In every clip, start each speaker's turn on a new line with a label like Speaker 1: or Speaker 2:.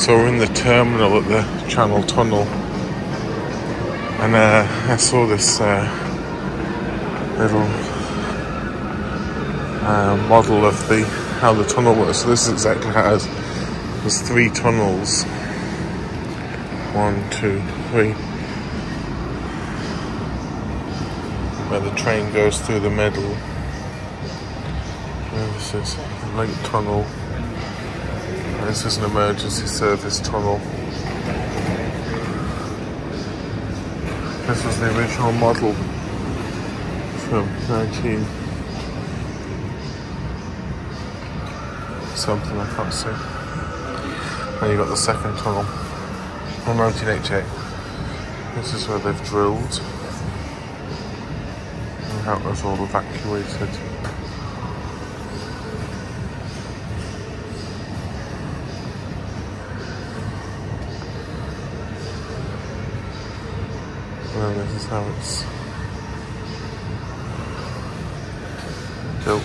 Speaker 1: So we're in the terminal at the Channel Tunnel, and uh, I saw this uh, little uh, model of the how the tunnel works. So this is exactly how it is. There's three tunnels. One, two, three. Where the train goes through the middle. This is link tunnel. This is an emergency service tunnel. This was the original model from 19 something I can't see. And you got the second tunnel from 1988. This is where they've drilled and how it was all evacuated. And then this is how it's built.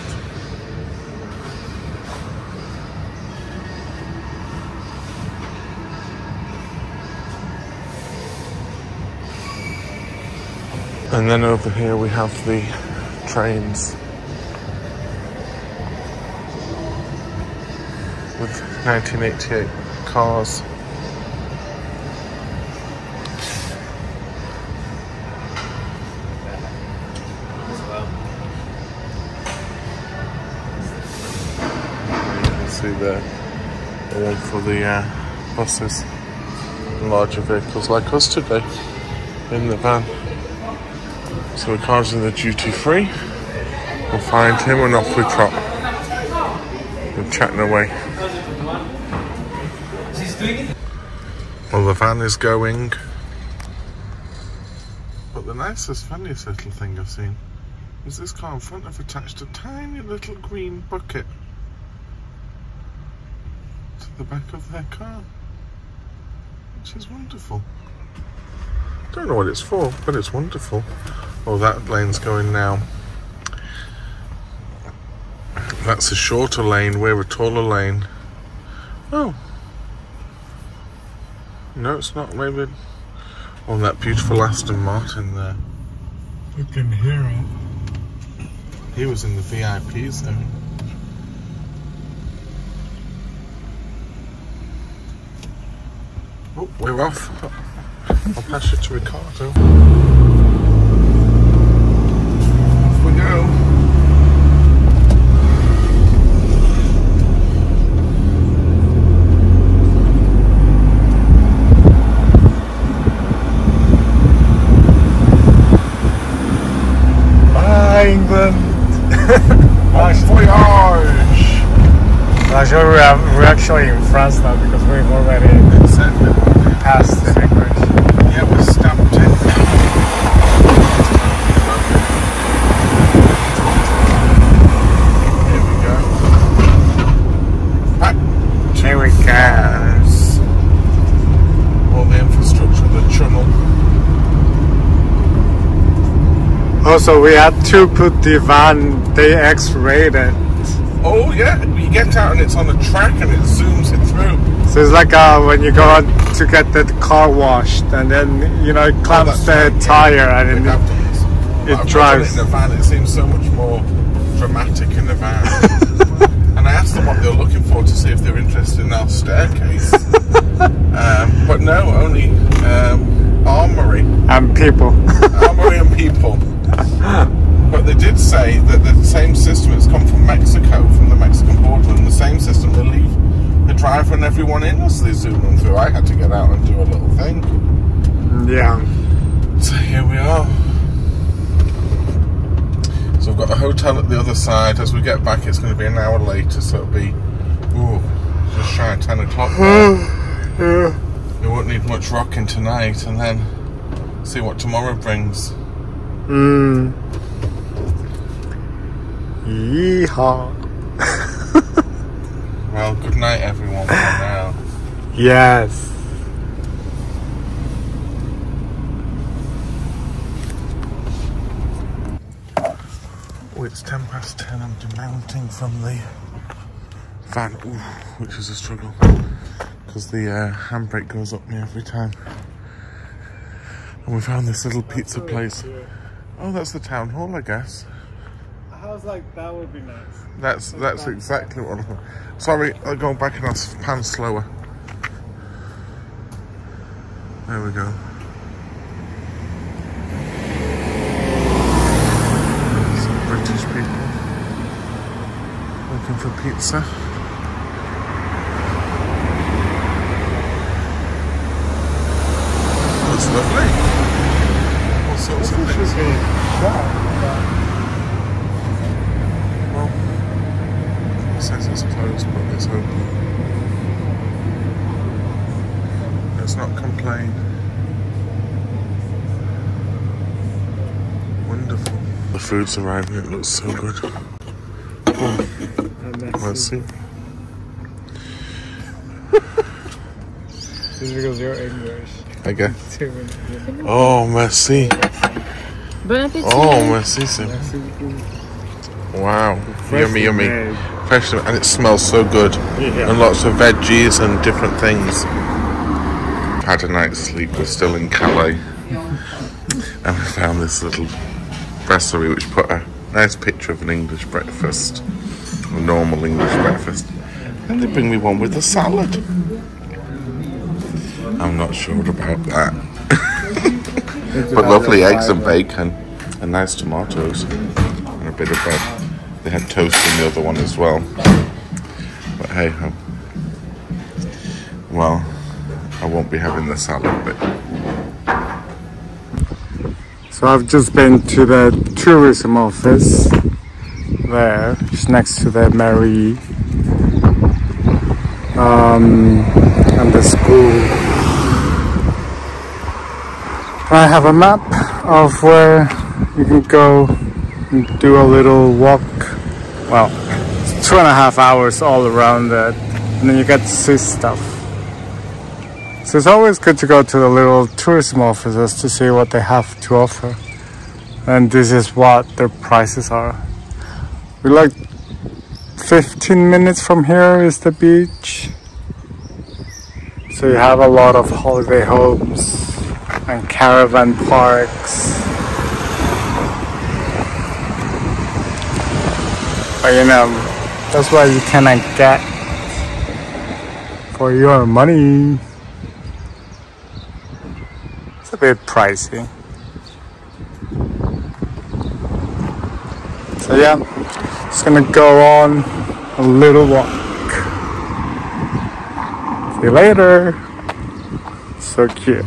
Speaker 1: And then over here we have the trains with 1988 cars. You the, the one for the uh, buses and larger vehicles like us today in the van. So the car's in the duty free. We'll find him and off we trot. We're chatting away. Well, the van is going. But the nicest, funniest little thing I've seen is this car in front of attached a tiny little green bucket the back of their car, which is wonderful. Don't know what it's for, but it's wonderful. Oh, that lane's going now. That's a shorter lane, we're a taller lane. Oh. No, it's not. Maybe on that beautiful Aston Martin there.
Speaker 2: Fucking hero.
Speaker 1: He was in the VIP zone. Oh, we're off. I'll pass you to Ricardo. Off we go.
Speaker 2: Bye, England.
Speaker 1: Bon voyage!
Speaker 2: Actually, we're, uh, we're actually in France now because we've already passed the immigration.
Speaker 1: Yeah, we're stamped in. Here we go. Back
Speaker 2: Here we go.
Speaker 1: All the infrastructure, the tunnel.
Speaker 2: Also, we had to put the van, they X-rated.
Speaker 1: Oh yeah, you get out and it's on the track and it zooms it through.
Speaker 2: So it's like uh, when you go out to get the car washed and then, you know, it clamps
Speaker 1: that's
Speaker 2: the
Speaker 1: right, yeah.
Speaker 2: tire and
Speaker 1: They
Speaker 2: then
Speaker 1: have
Speaker 2: it drives.
Speaker 1: it in a van. It seems so much more dramatic in the van. and I asked them what they were looking for to see if they were interested in our staircase. um, but no, only um, armory,
Speaker 2: and people.
Speaker 1: armory and people. But they did say that the same system has come from Mexico, from the Mexican border, and the same system they leave the driver and everyone in as they zoom them through. I had to get out and do a little thing.
Speaker 2: yeah.
Speaker 1: So here we are. So I've got a hotel at the other side. As we get back, it's going to be an hour later, so it'll be ooh, just shy of 10 o'clock. there. we won't need much rocking tonight, and then see what tomorrow brings.
Speaker 2: Mm. Yeehaw.
Speaker 1: Well, good night, everyone, for now.
Speaker 2: Yes.
Speaker 1: Oh, it's 10 past 10. I'm demounting from the van, ooh, which is a struggle. because the uh, handbrake goes up me every time. And we found this little pizza place. Oh, that's the town hall, I guess.
Speaker 2: A house like that would be nice.
Speaker 1: That's that's exactly what I'm. Sorry, I'm going back and I'll pan slower. There we go. Some British people looking for pizza. That's lovely. All sorts of things. Well, it says it's closed, but it's open. Let's not complain. Wonderful. The food's arriving, it looks so good. Oh, let's see.
Speaker 2: Just because you're English.
Speaker 1: I guess. Oh, merci.
Speaker 3: Bon appétit.
Speaker 1: Oh, merci. c'est- Wow. Yummy, yummy.
Speaker 2: made.
Speaker 1: Fresh, and it smells so good.
Speaker 2: Yeah.
Speaker 1: And lots of veggies and different things. Had a night's sleep, we're still in Calais. And we found this little brasserie which put a nice picture of an English breakfast. A normal English breakfast. And they bring me one with a salad. I'm not sure about that. But lovely eggs and bacon and nice tomatoes and a bit of bread. They had toast in the other one as well. But hey. Well, I won't be having the salad bit.
Speaker 2: So I've just been to the tourism office there, just next to the mairie um, and the school. I have a map of where you can go do a little walk. Well, two and a half hours all around it, and then you get to see stuff. So it's always good to go to the little tourism offices to see what they have to offer. And this is what their prices are. We're like 15 minutes from here is the beach. So you have a lot of holiday homes and caravan parks. But um, you know, that's what you cannot get for your money. It's a bit pricey. So yeah, just gonna go on a little walk. See you later. So cute.